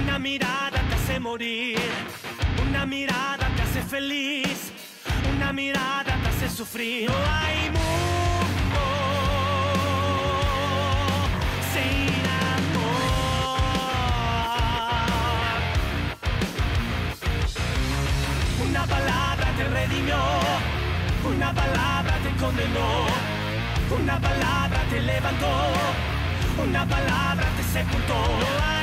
una mirada te hace morir, una mirada te hace feliz, una mirada te hace sufrir. No hay mundo sin amor. Una palabra te redimió, una palabra te condenó, una palabra te levantó, una palabra te sepultó.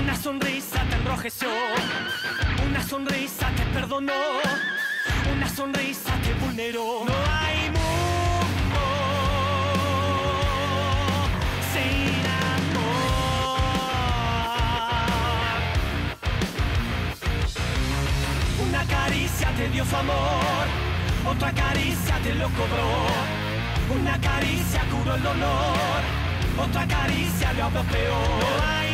Una sonrisa te enrojeció, una sonrisa te perdonó, una sonrisa te vulneró. No hay mundo sin amor. Una caricia te dio su amor, otra caricia te lo cobró. Una caricia curó el dolor, otra caricia lo habló peor. No hay